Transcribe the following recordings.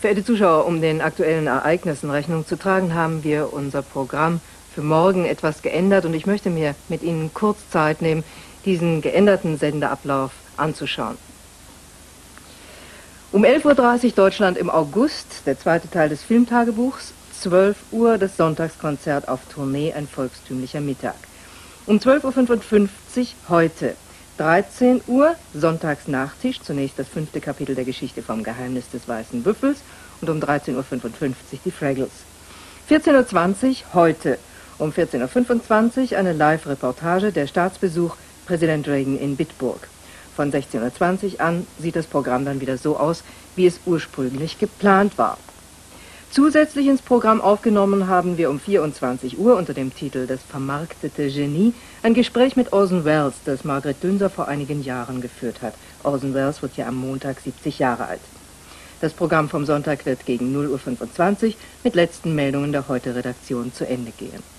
Verehrte Zuschauer, um den aktuellen Ereignissen Rechnung zu tragen, haben wir unser Programm für morgen etwas geändert und ich möchte mir mit Ihnen kurz Zeit nehmen, diesen geänderten anzuschauen. Um 11.30 Uhr Deutschland im August, der zweite Teil des Filmtagebuchs, 12 Uhr das Sonntagskonzert auf Tournee, ein volkstümlicher Mittag. Um 12.55 Uhr heute, 13 Uhr Sonntagsnachtisch, zunächst das fünfte Kapitel der Geschichte vom Geheimnis des weißen Büffels und um 13.55 Uhr die Fraggles. 14.20 Uhr heute, um 14.25 Uhr eine Live-Reportage der Staatsbesuch Präsident Reagan in Bitburg. Von 16.20 Uhr an sieht das Programm dann wieder so aus, wie es ursprünglich geplant war. Zusätzlich ins Programm aufgenommen haben wir um 24 Uhr unter dem Titel Das vermarktete Genie ein Gespräch mit Orson Welles, das Margaret Dünser vor einigen Jahren geführt hat. Orson Welles wird ja am Montag 70 Jahre alt. Das Programm vom Sonntag wird gegen 0.25 Uhr mit letzten Meldungen der Heute-Redaktion zu Ende gehen.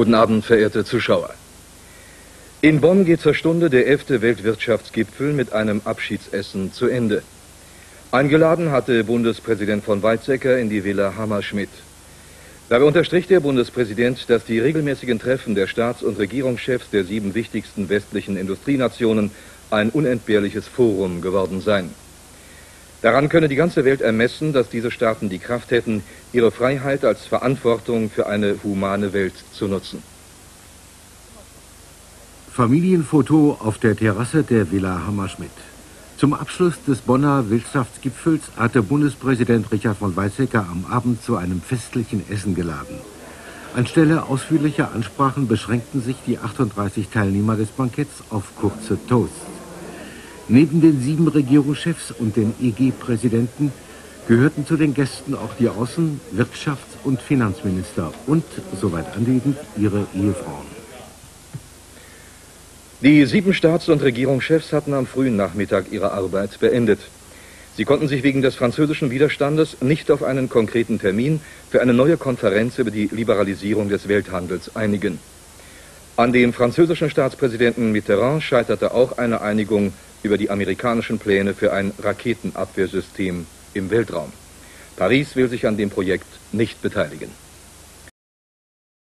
Guten Abend, verehrte Zuschauer. In Bonn geht zur Stunde der 11. Weltwirtschaftsgipfel mit einem Abschiedsessen zu Ende. Eingeladen hatte Bundespräsident von Weizsäcker in die Villa Hammerschmidt. Dabei unterstrich der Bundespräsident, dass die regelmäßigen Treffen der Staats- und Regierungschefs der sieben wichtigsten westlichen Industrienationen ein unentbehrliches Forum geworden seien. Daran könne die ganze Welt ermessen, dass diese Staaten die Kraft hätten, ihre Freiheit als Verantwortung für eine humane Welt zu nutzen. Familienfoto auf der Terrasse der Villa Hammerschmidt. Zum Abschluss des Bonner Wirtschaftsgipfels hatte Bundespräsident Richard von Weizsäcker am Abend zu einem festlichen Essen geladen. Anstelle ausführlicher Ansprachen beschränkten sich die 38 Teilnehmer des Banketts auf kurze Toasts. Neben den sieben Regierungschefs und den EG-Präsidenten gehörten zu den Gästen auch die Außen-, Wirtschafts- und Finanzminister und, soweit anliegend, ihre Ehefrauen. Die sieben Staats- und Regierungschefs hatten am frühen Nachmittag ihre Arbeit beendet. Sie konnten sich wegen des französischen Widerstandes nicht auf einen konkreten Termin für eine neue Konferenz über die Liberalisierung des Welthandels einigen. An dem französischen Staatspräsidenten Mitterrand scheiterte auch eine Einigung über die amerikanischen Pläne für ein Raketenabwehrsystem im Weltraum. Paris will sich an dem Projekt nicht beteiligen.